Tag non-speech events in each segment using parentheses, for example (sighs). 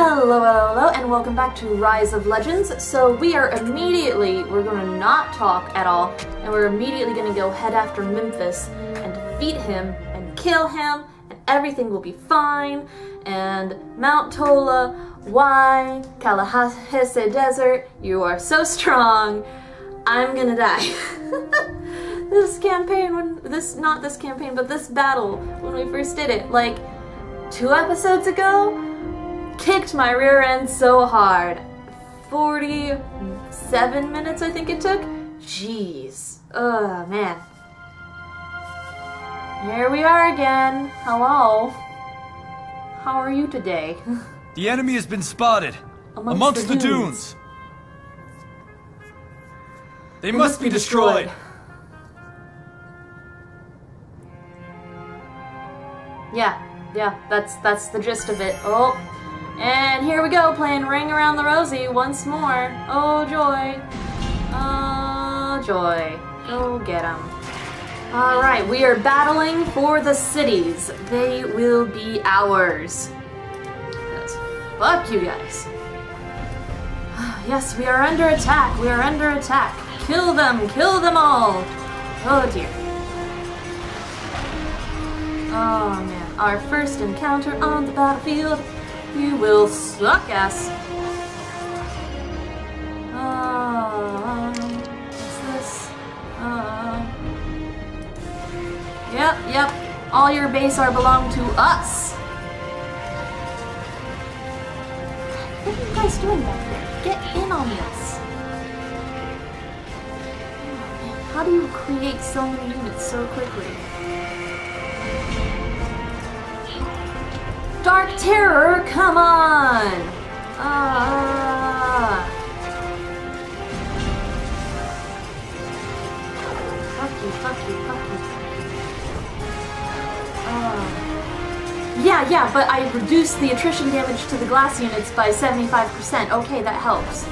Hello, hello, hello, and welcome back to Rise of Legends. So we are immediately, we're going to not talk at all, and we're immediately going to go head after Memphis and defeat him and kill him, and everything will be fine. And Mount Tola, why? Kalahese Desert, you are so strong. I'm gonna die. (laughs) this campaign, when this, not this campaign, but this battle, when we first did it, like two episodes ago, kicked my rear end so hard. 47 minutes I think it took? Jeez. Oh, man. Here we are again. Hello. How are you today? (laughs) The enemy has been spotted. Amongst Amongst, the the, dunes. dunes. They, must, be destroyed. Yeah, yeah, that's that's the gist of it. Oh, and here we go, playing Ring Around the Rosie once more. Oh joy, oh joy, go get 'em. All right, we are battling for the cities. They will be ours. Yes, fuck you guys. (sighs) Yes, we are under attack. We are under attack. Kill them, kill them all. Oh dear. Oh man, our first encounter on the battlefield. You will suck ass. Uh, what's this? Uh, yep, yep. All your base are belong to us. What are you guys doing back there? Get in on this. How do you create so many units so quickly? Dark Terror, come on! Ah. Fuck you, fuck you, fuck you. Ah. Yeah, yeah, but I reduced the attrition damage to the glass units by 75%. Okay, that helps.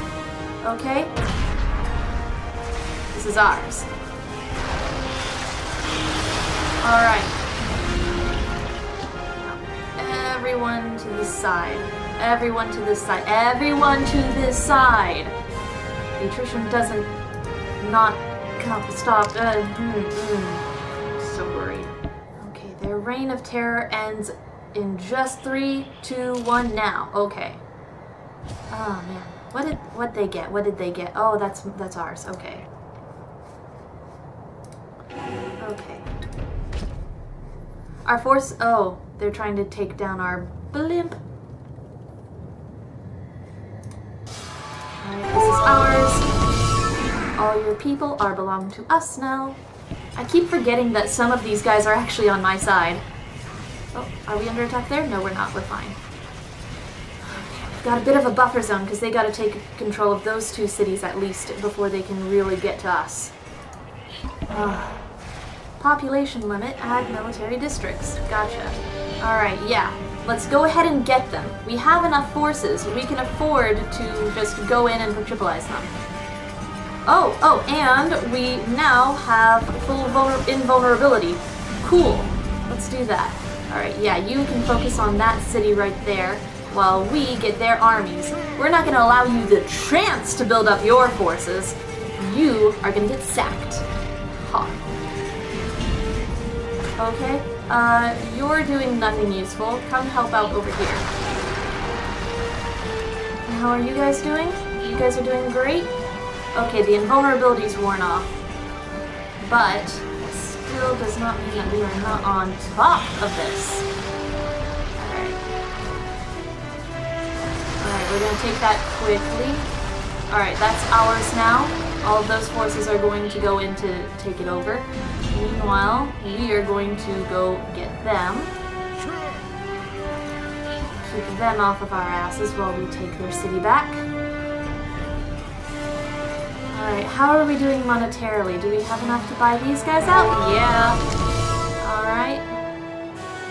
Okay? This is ours. Alright. Everyone to this side. Everyone to this side. Everyone to this side. Nutrition doesn't not come stop. Uh, hmm, hmm. So worried. Okay, their reign of terror ends in just three, two, one now. Okay. Oh man. What did what they get? What did they get? Oh, that's that's ours. Okay. Okay. Our force. Oh, they're trying to take down our blimp. This is ours. All your people are belong to us now. I keep forgetting that some of these guys are actually on my side. Oh, are we under attack there? No, we're not. We're fine. Got a bit of a buffer zone because they got to take control of those two cities at least before they can really get to us. Ah. Population limit, add military districts. Gotcha. Alright, yeah. Let's go ahead and get them. We have enough forces. We can afford to just go in and tripolize them. Oh, oh, and we now have full invulnerability. Cool. Let's do that. Alright, yeah, you can focus on that city right there while we get their armies. We're not going to allow you the chance to build up your forces. You are going to get sacked. Ha. Okay, uh, you're doing nothing useful. Come help out over here. And how are you guys doing? You guys are doing great? Okay, the invulnerability's worn off. But, it still does not mean that we are not on top of this. Alright. Alright, we're gonna take that quickly. Alright, that's ours now. All of those forces are going to go in to take it over. Meanwhile, we are going to go get them. Keep them off of our asses while we take their city back. Alright, how are we doing monetarily? Do we have enough to buy these guys out? Yeah. Alright.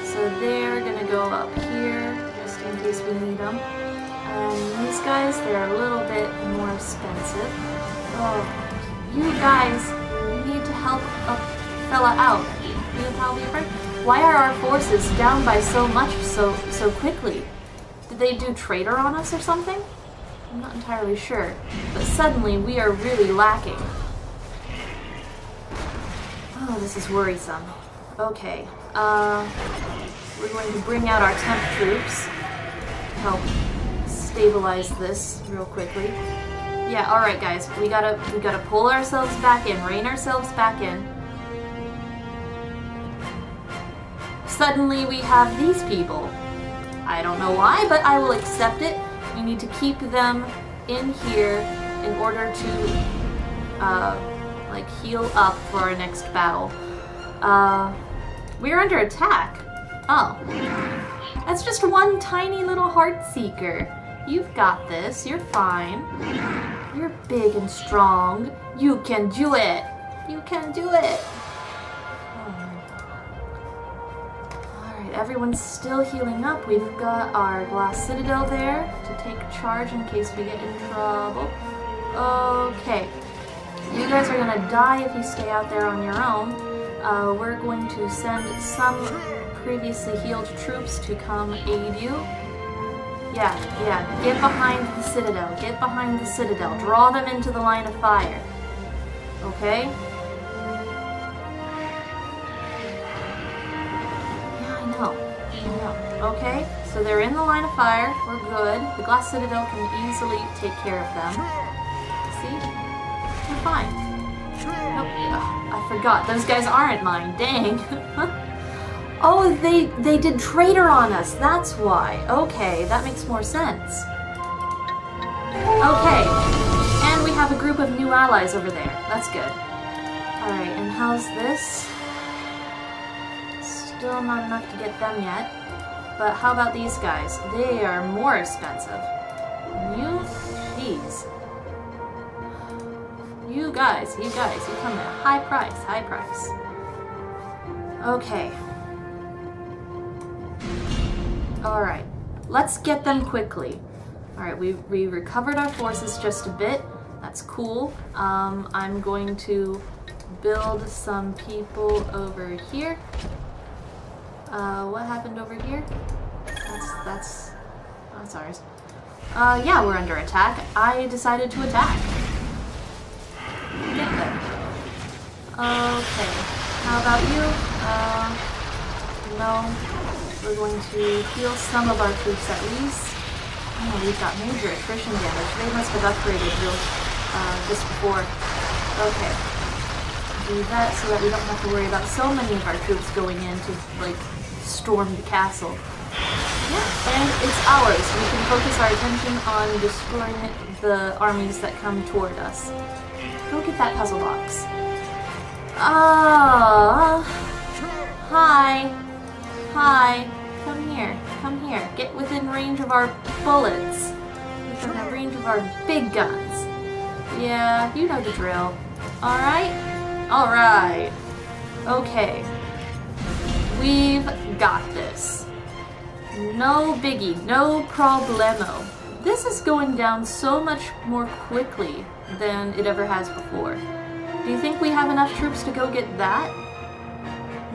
So they're gonna go up here, just in case we need them. And um, these guys, they're a little bit more expensive. Oh, you guys need to help a fella out. You how we Why are our forces down by so much so so quickly? Did they do traitor on us or something? I'm not entirely sure. But suddenly we are really lacking. Oh, this is worrisome. Okay. Uh, we're going to bring out our temp troops to help stabilize this real quickly. Yeah, alright guys, we gotta we gotta pull ourselves back in, rein ourselves back in. Suddenly we have these people. I don't know why, but I will accept it. We need to keep them in here in order to uh, like heal up for our next battle. Uh, we're under attack. Oh. That's just one tiny little heart seeker. You've got this. You're fine. You're big and strong. You can do it. You can do it. Alright, everyone's still healing up. We've got our glass citadel there to take charge in case we get in trouble. Okay. You guys are gonna die if you stay out there on your own. Uh, we're going to send some previously healed troops to come aid you. Yeah, yeah, get behind the citadel. Get behind the citadel. Draw them into the line of fire. Okay? Yeah, I know. I know. Okay, so they're in the line of fire. We're good. The glass citadel can easily take care of them. See? We're fine. Nope. I forgot. Those guys aren't mine. Dang. (laughs) oh, they they did traitor on us. That's why. Okay, that makes more sense. Okay. And we have a group of new allies over there. That's good. Alright, and how's this? Still not enough to get them yet. But how about these guys? They are more expensive. You, jeez. You guys, you guys, you come at high price, high price. Okay. Alright, let's get them quickly. Alright, we, we recovered our forces just a bit. That's cool. Um, I'm going to build some people over here. Uh, what happened over here? That's, that's, that's ours. Uh, yeah, we're under attack. I decided to attack. Get. Okay. How about you? Uh, no. We're going to heal some of our troops at least. Oh, we've got major attrition damage. They must have upgraded real, uh, just before. Okay. Do that so that we don't have to worry about so many of our troops going in to, like, storm the castle. Yeah, and it's ours. We can focus our attention on destroying the armies that come toward us. Go get that puzzle box. Ah. hi. Hi. Come here. Come here. Get within range of our bullets. Within range of our big guns. Yeah, you know the drill. Alright? Alright. Okay. We've got this. No biggie, no problemo. This is going down so much more quickly than it ever has before. Do you think we have enough troops to go get that?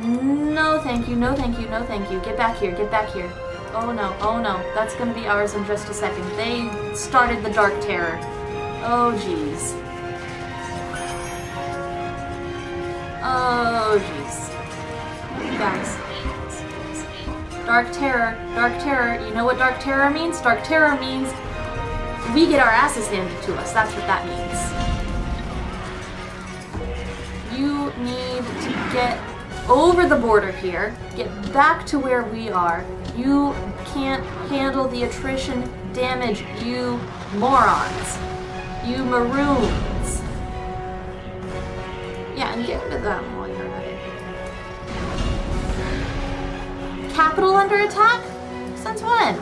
No thank you, no thank you, no thank you. Get back here, get back here. Oh no, oh no, that's gonna be ours in just a second. They started the Dark Terror. Oh jeez. Oh jeez. Guys. Dark Terror, Dark Terror, you know what Dark Terror means? Dark Terror means we get our asses handed to us. That's what that means. You need to get over the border here, get back to where we are. You can't handle the attrition damage, you morons. You maroons. Yeah, and get rid of them while you're at it. Capital under attack? Since when?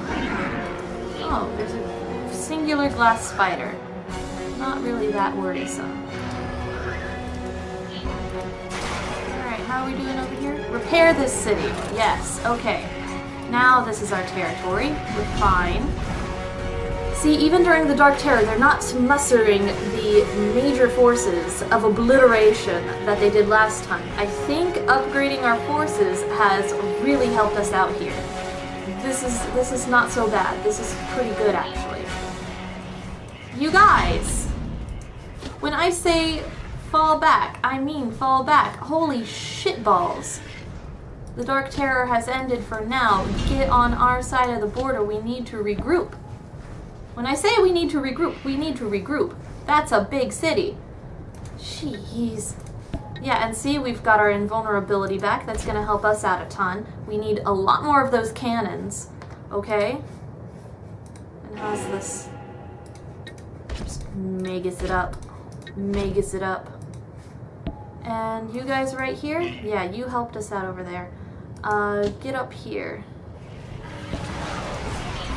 Oh, there's a singular glass spider. Not really that worrisome. How are we doing over here? Repair this city. Yes, okay. Now this is our territory. We're fine. See, even during the Dark Terror, they're not mustering the major forces of obliteration that they did last time. I think upgrading our forces has really helped us out here. this is this is not so bad. This is pretty good actually. You guys, when I say fall back, I mean fall back. Holy shitballs. The Dark Terror has ended for now. Get on our side of the border. We need to regroup. When I say we need to regroup, we need to regroup. That's a big city. Jeez. Yeah, and see, we've got our invulnerability back. That's going to help us out a ton. We need a lot more of those cannons. Okay? And how's this? Just magus it up. Magus it up. And you guys right here? Yeah, you helped us out over there. Uh, get up here.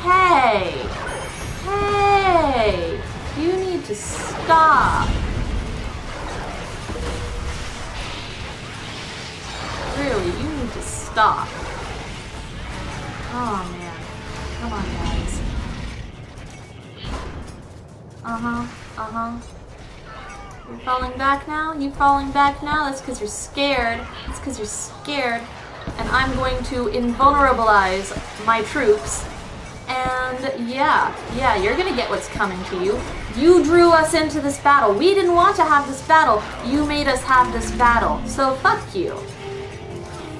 Hey! Hey! You need to stop. Really, you need to stop. Oh man. Come on, guys. Uh-huh. Uh-huh. You're falling back now? You falling back now? That's because you're scared. That's because you're scared. And I'm going to invulnerabilize my troops. And yeah, yeah, you're gonna get what's coming to you. You drew us into this battle. We didn't want to have this battle. You made us have this battle. So fuck you.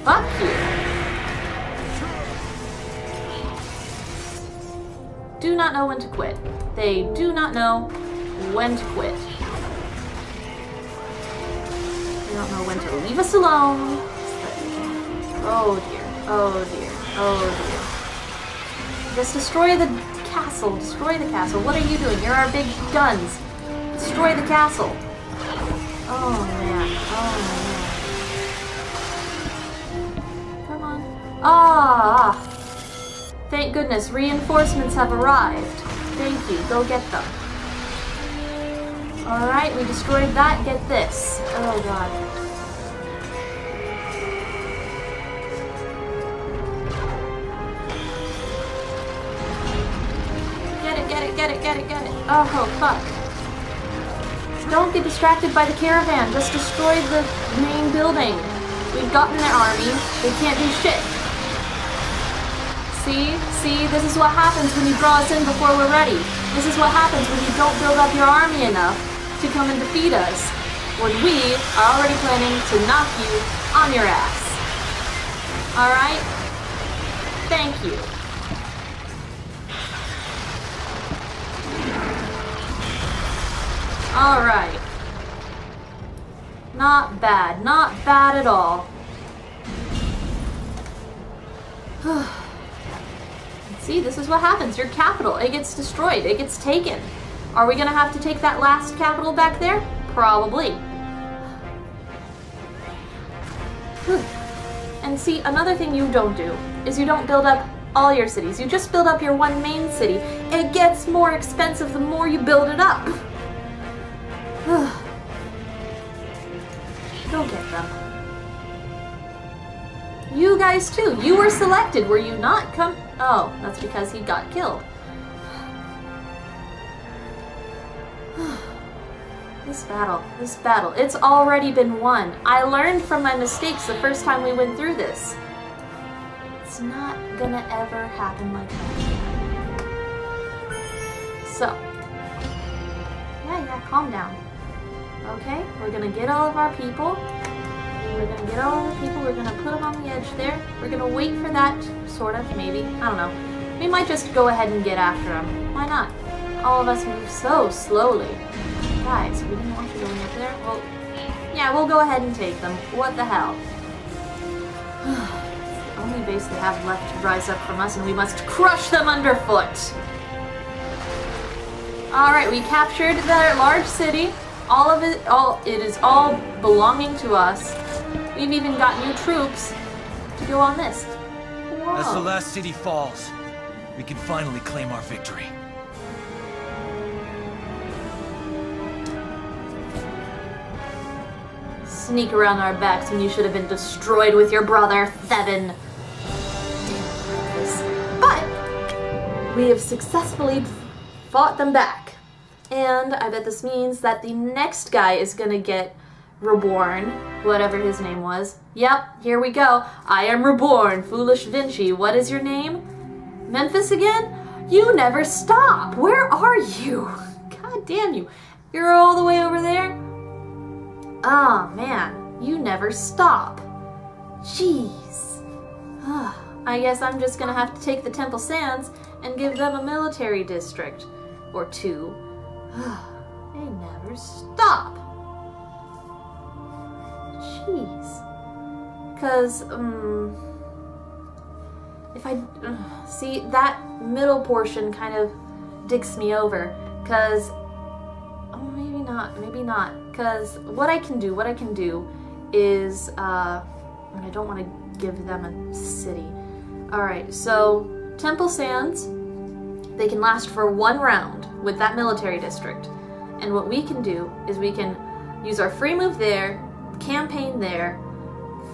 Fuck you. Do not know when to quit. They do not know when to quit. They don't know when to leave us alone. Oh dear. Oh dear. Oh dear. Just destroy the castle. Destroy the castle. What are you doing? You're our big guns. Destroy the castle. Oh man. Oh man. Come on. Ah! Thank goodness, reinforcements have arrived. Thank you, go get them. Alright, we destroyed that, get this. Oh god. Get it, get it, get it, get it, get it. Oh, fuck. Don't get distracted by the caravan, just destroy the main building. We've gotten their army, they can't do shit. See? See? This is what happens when you draw us in before we're ready. This is what happens when you don't build up your army enough to come and defeat us. When we are already planning to knock you on your ass. Alright? Thank you. Alright. Not bad. Not bad at all. (sighs) See, this is what happens. Your capital, it gets destroyed. It gets taken. Are we going to have to take that last capital back there? Probably. Hmm. And see, another thing you don't do is you don't build up all your cities. You just build up your one main city. It gets more expensive the more you build it up. (sighs) Go get them. You guys too. You were selected, were you not? Come. Oh, that's because he got killed. This battle, this battle, it's already been won. I learned from my mistakes the first time we went through this. It's not gonna ever happen like that. So, yeah, yeah, calm down. Okay, we're gonna get all of our people. We're gonna get all of the people, we're gonna put them on the edge there. We're gonna wait for that, sort of, maybe. I don't know. We might just go ahead and get after them. Why not? All of us move so slowly. Guys, we didn't want you going up there. Well, yeah, we'll go ahead and take them. What the hell? The (sighs) only base they have left to rise up from us, and we must crush them underfoot. Alright, we captured that large city. All of it, all it is all belonging to us. We've even got new troops to go on this. Whoa. As the last city falls, we can finally claim our victory. Sneak around our backs when you should have been destroyed with your brother, Thevin. But we have successfully fought them back. And I bet this means that the next guy is gonna get reborn, whatever his name was. Yep, here we go. I am reborn, foolish Vinci. What is your name? Memphis again? You never stop! Where are you? (laughs) God damn you. You're all the way over there? Ah, oh, man. You never stop. Jeez. Ah, I guess I'm just gonna have to take the Temple Sands and give them a military district. Or two. they never stop. Jeez. Because, um, if I, see, that middle portion kind of dicks me over. Because, oh, maybe not, maybe not. Because what I can do, what I can do is, uh, I don't want to give them a city. Alright, so Temple Sands, they can last for one round with that military district. And what we can do is we can use our free move there, campaign there,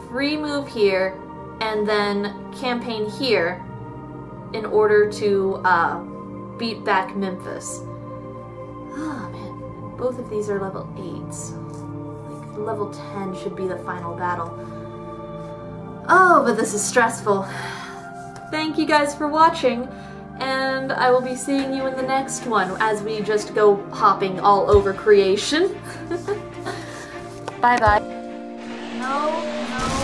free move here, and then campaign here in order to uh, beat back Memphis. Oh man, both of these are level 8s. Like, level 10 should be the final battle. Oh, but this is stressful. Thank you guys for watching, and I will be seeing you in the next one as we just go hopping all over creation. (laughs) Bye-bye. No, no.